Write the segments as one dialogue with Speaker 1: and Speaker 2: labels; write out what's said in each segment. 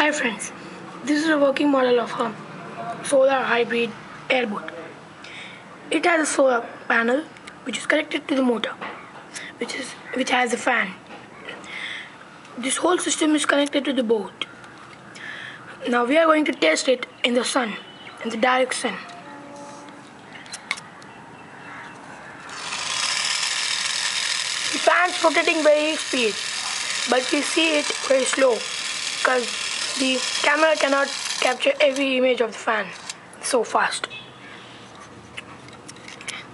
Speaker 1: Hi friends, this is a working model of a solar hybrid airboat. It has a solar panel which is connected to the motor, which is which has a fan. This whole system is connected to the boat. Now we are going to test it in the sun, in the direct sun. The fan's rotating very speed, but we see it very slow because the camera cannot capture every image of the fan so fast.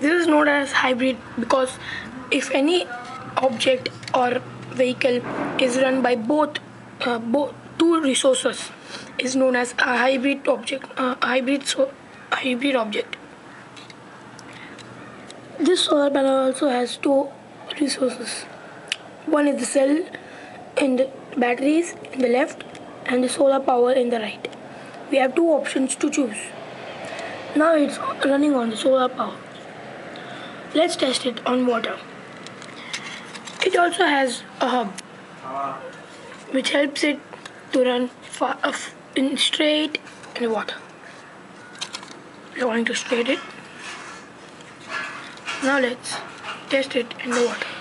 Speaker 1: This is known as hybrid because if any object or vehicle is run by both uh, both two resources is known as a hybrid object uh, hybrid so hybrid object this solar panel also has two resources one is the cell in the batteries in the left and the solar power in the right. We have two options to choose. Now it's running on the solar power. Let's test it on water. It also has a hub which helps it to run far, uh, in straight in the water. We're going to straight it. Now let's test it in the water.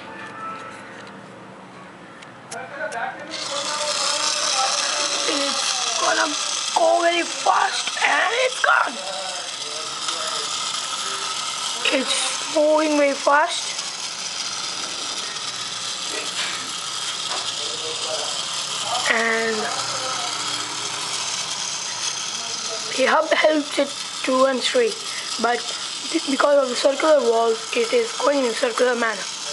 Speaker 1: Gonna go very fast and it's gone. It's moving very fast. And the hub helps it to run straight, but because of the circular walls, it is going in a circular manner.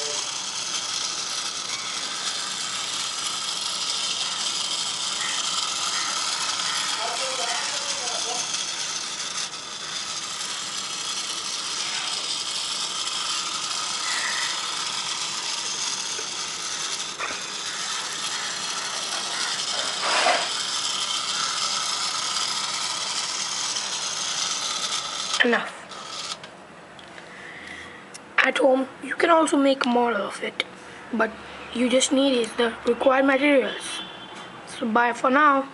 Speaker 1: Enough. At home, you can also make a model of it, but you just need the required materials. So bye for now.